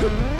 Good.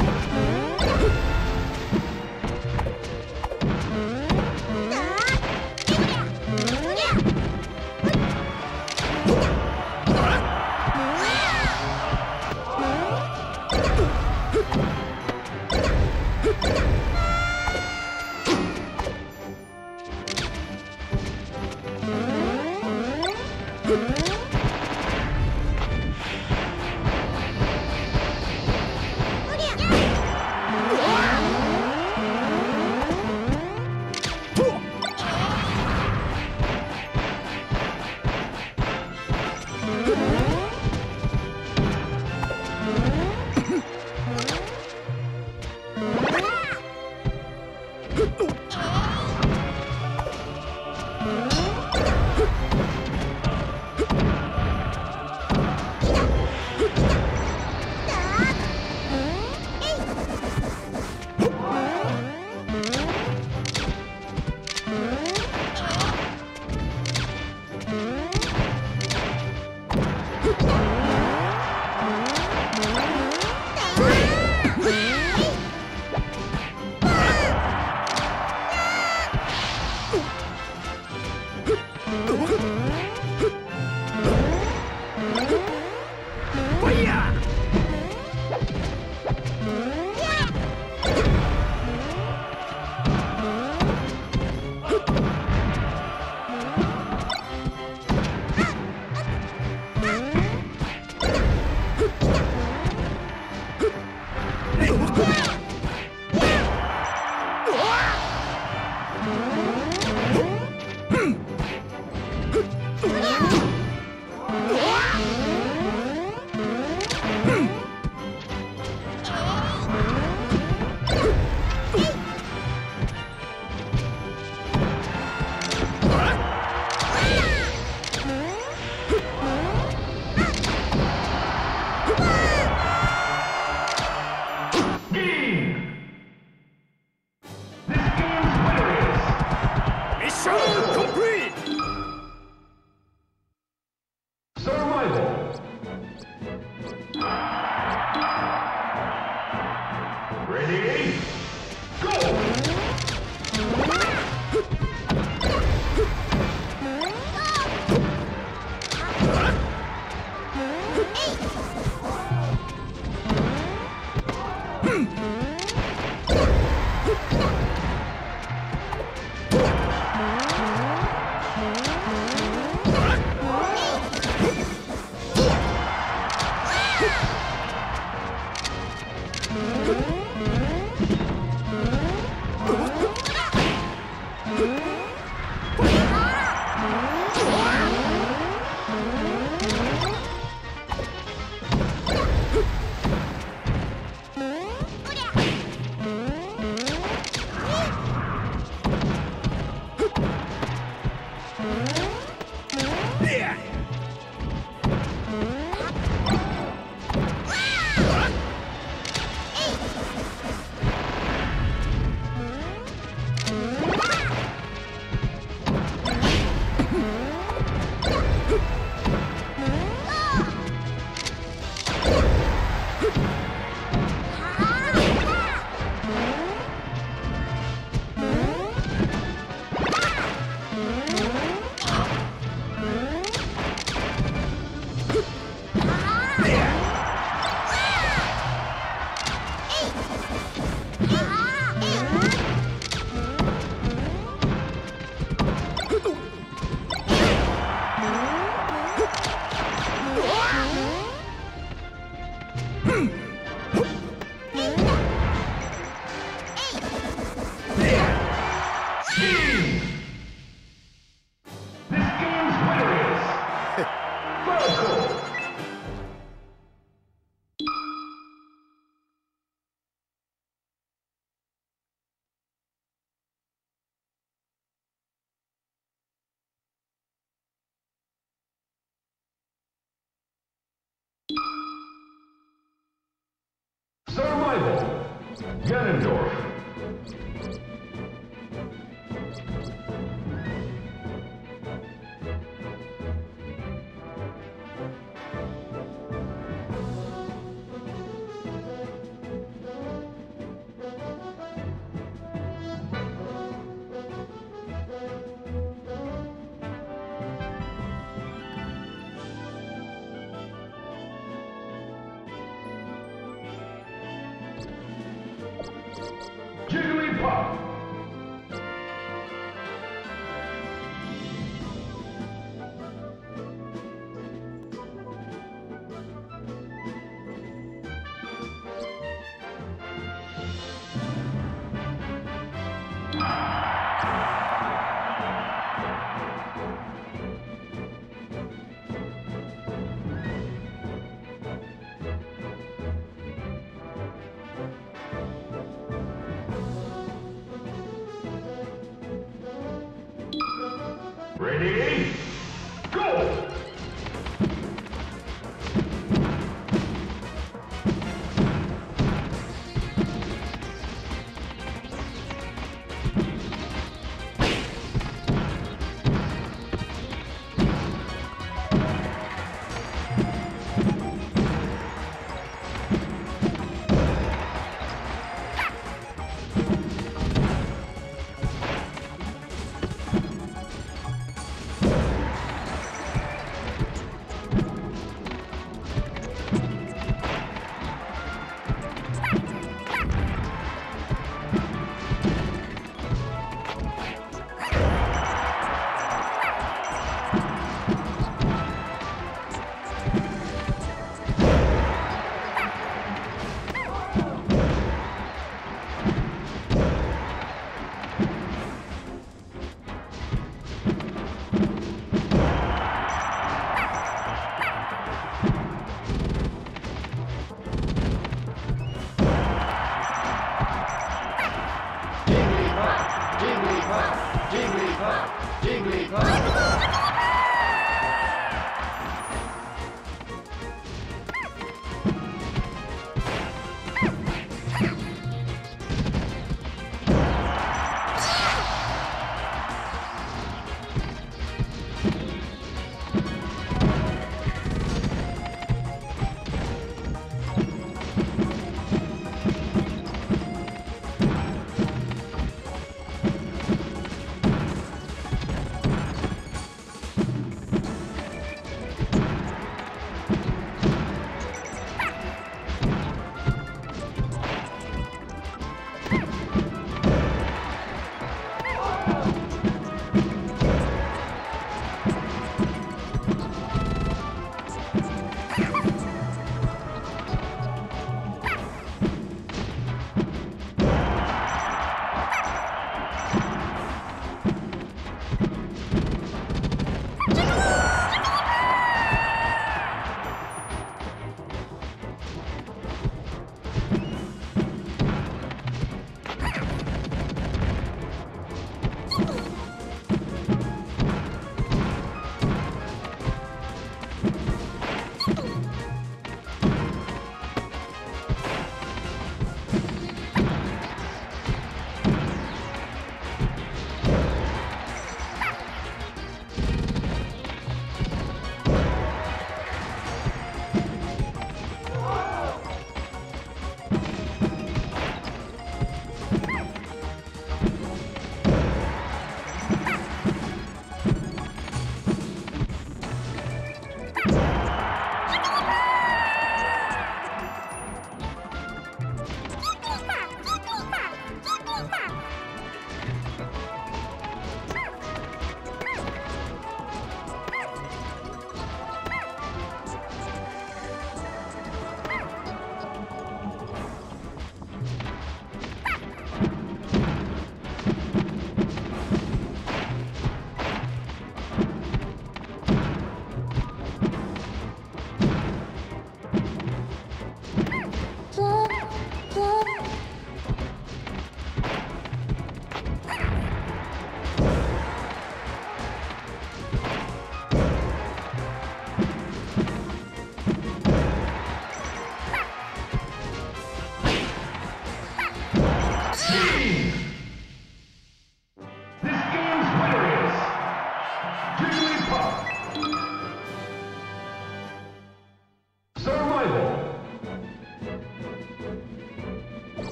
Ganondorf. Ready?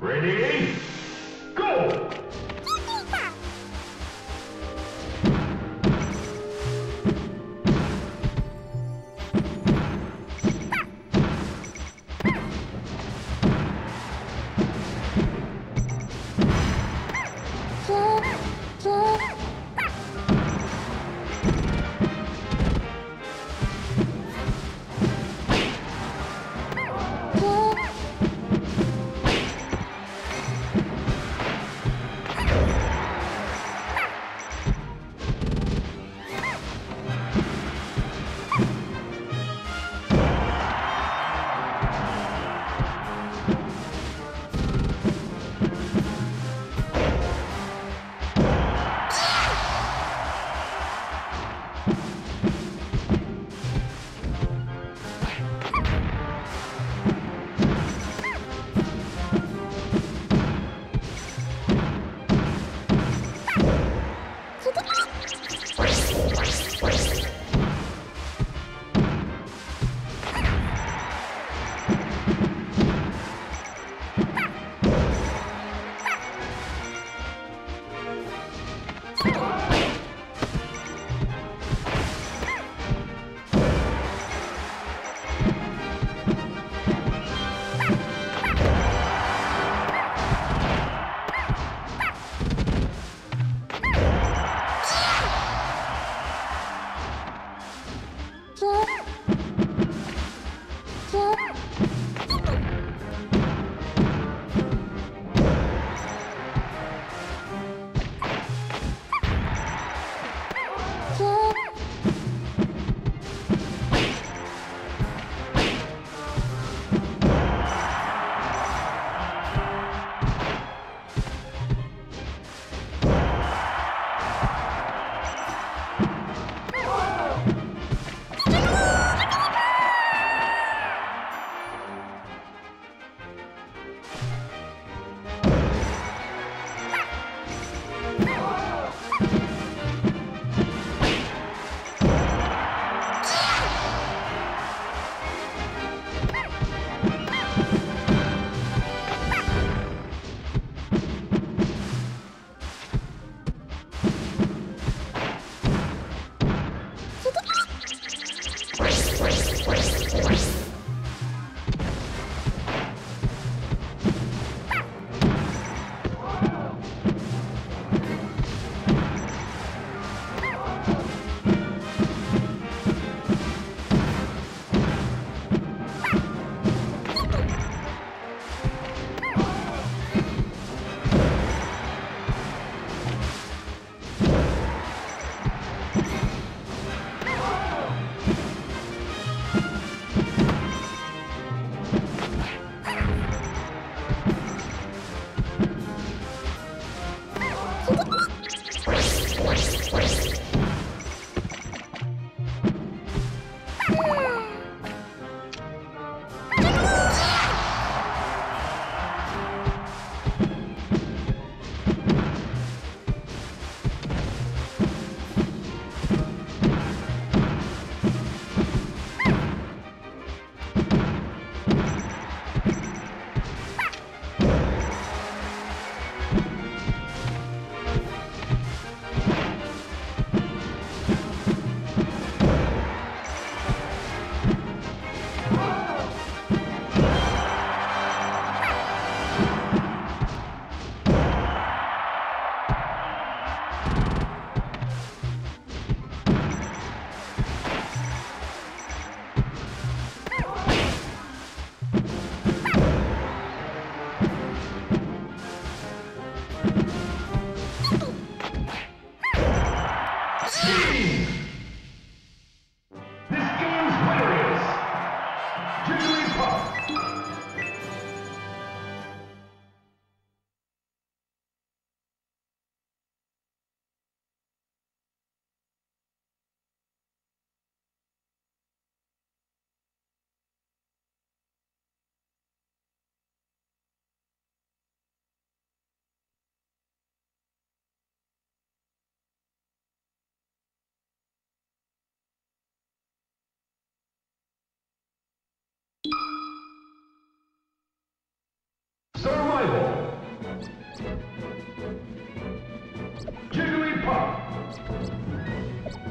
Ready?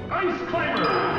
Ice Climbers!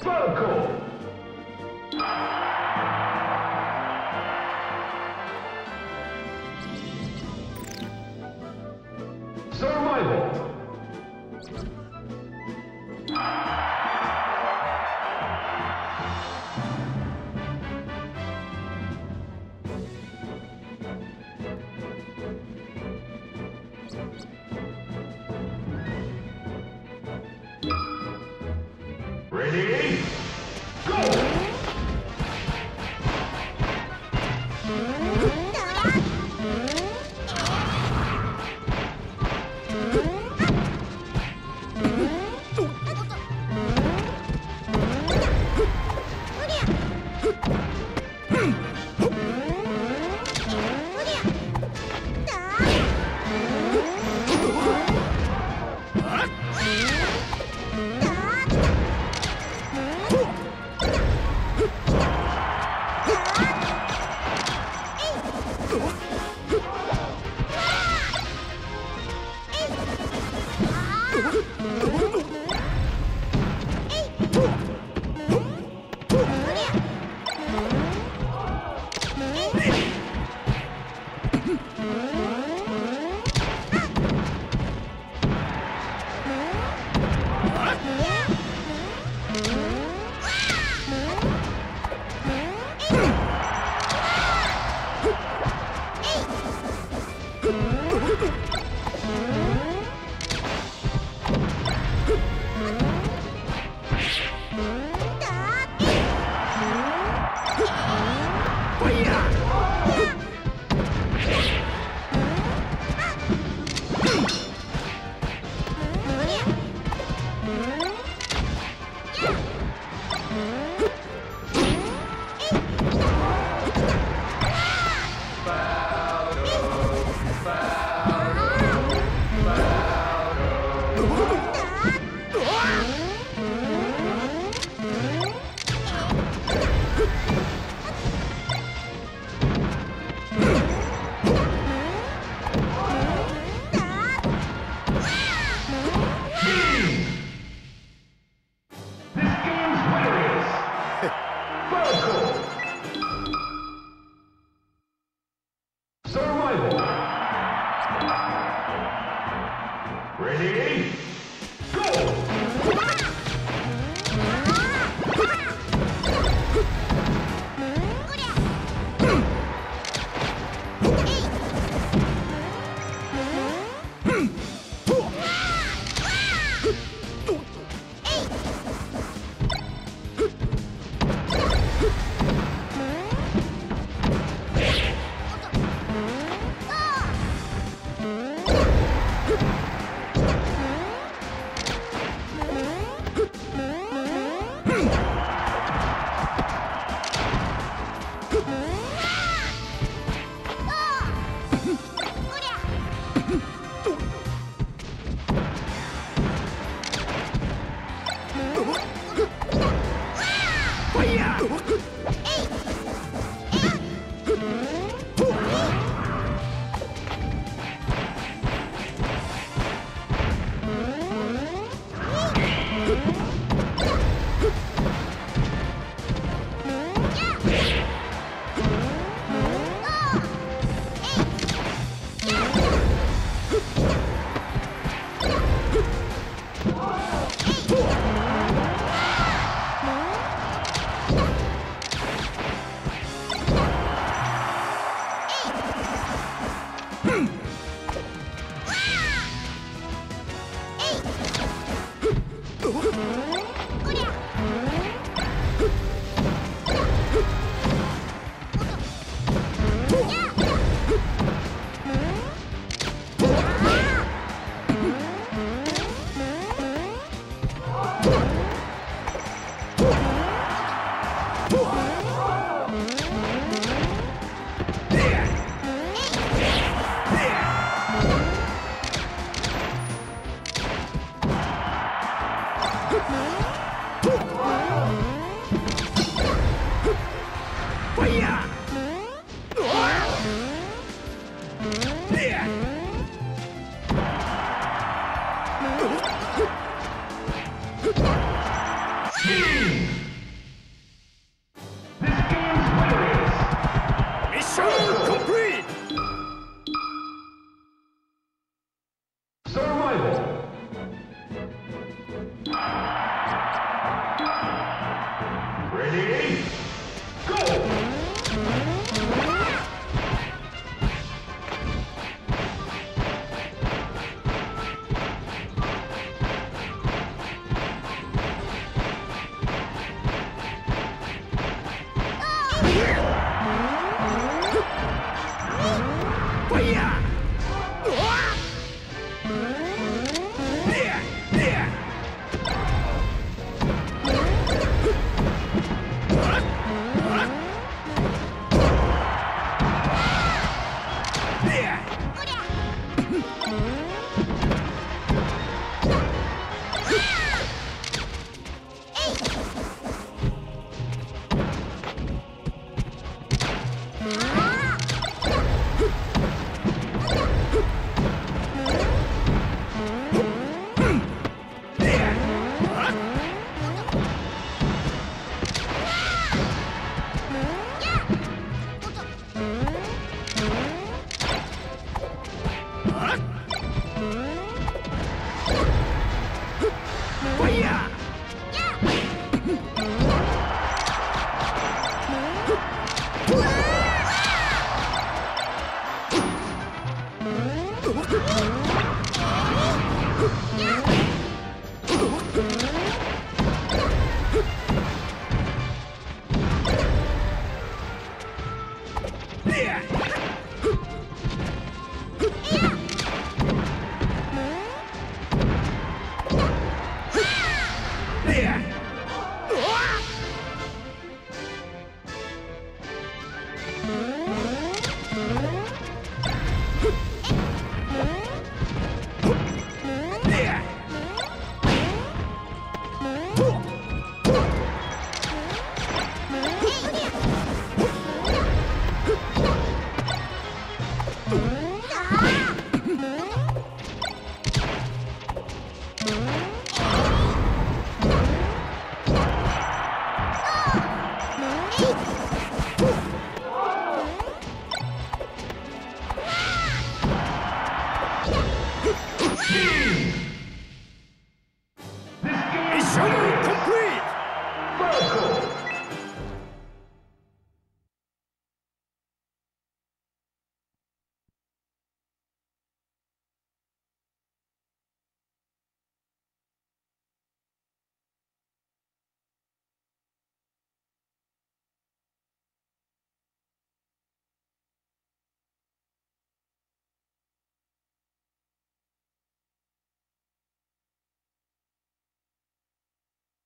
Circle.